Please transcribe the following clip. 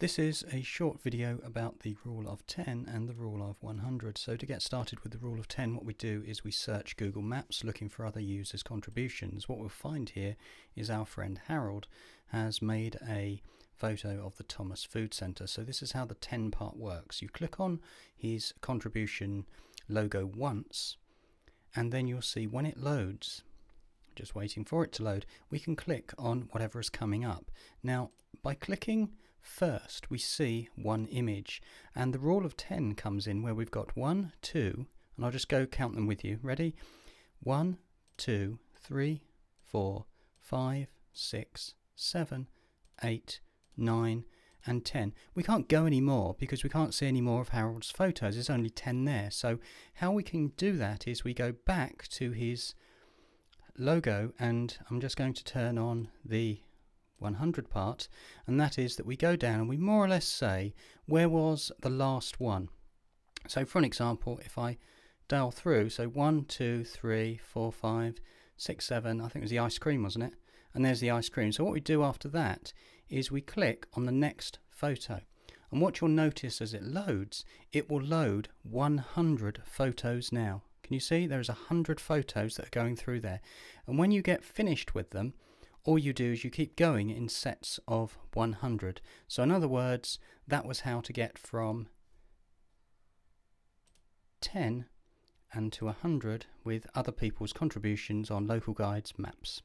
This is a short video about the rule of 10 and the rule of 100. So to get started with the rule of 10, what we do is we search Google Maps looking for other users' contributions. What we'll find here is our friend Harold has made a photo of the Thomas Food Centre. So this is how the 10 part works. You click on his contribution logo once and then you'll see when it loads just waiting for it to load, we can click on whatever is coming up. Now, by clicking first, we see one image, and the rule of 10 comes in where we've got one, two, and I'll just go count them with you. Ready? One, two, three, four, five, six, seven, eight, nine, and 10. We can't go any more because we can't see any more of Harold's photos. There's only 10 there. So how we can do that is we go back to his logo and I'm just going to turn on the 100 part and that is that we go down and we more or less say where was the last one? So for an example if I dial through so one two three four five six seven I think it was the ice cream wasn't it? And there's the ice cream. So what we do after that is we click on the next photo. And what you'll notice as it loads it will load 100 photos now. Can you see? There's a hundred photos that are going through there. And when you get finished with them all you do is you keep going in sets of 100 so in other words that was how to get from 10 and to 100 with other people's contributions on local guides maps